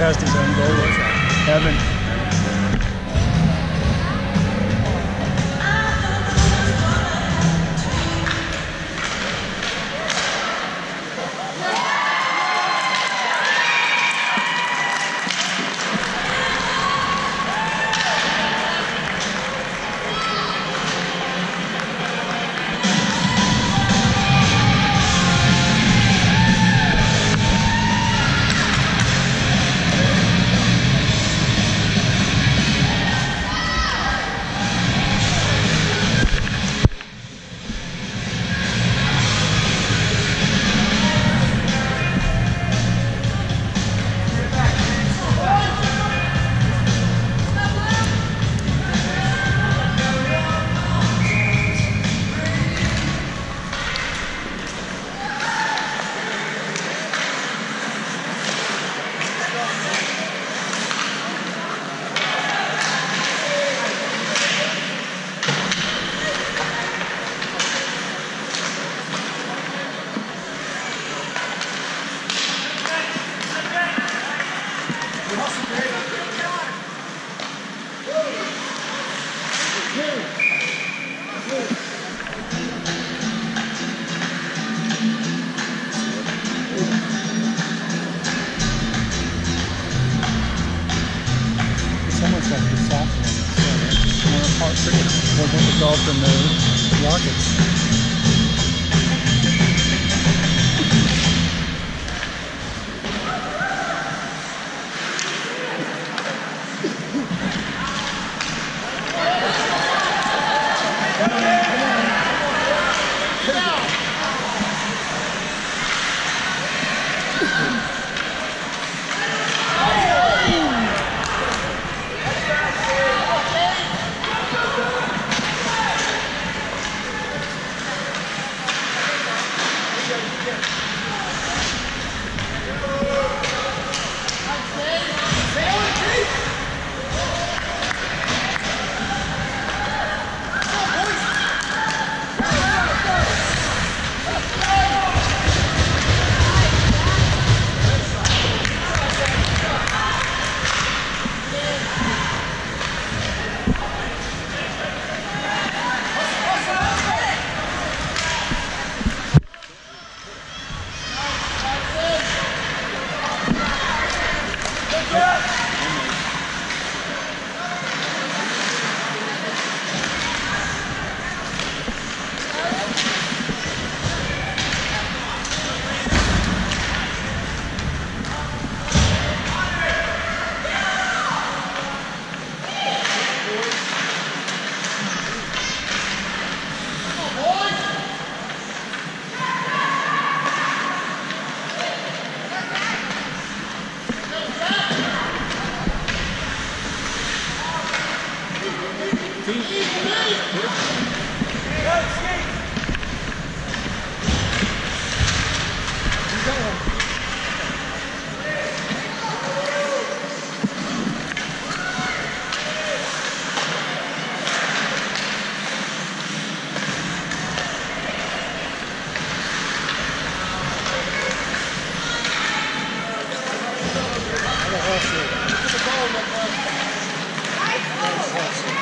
past his own goal. Evan. Golf and the rockets. Awesome. Awesome.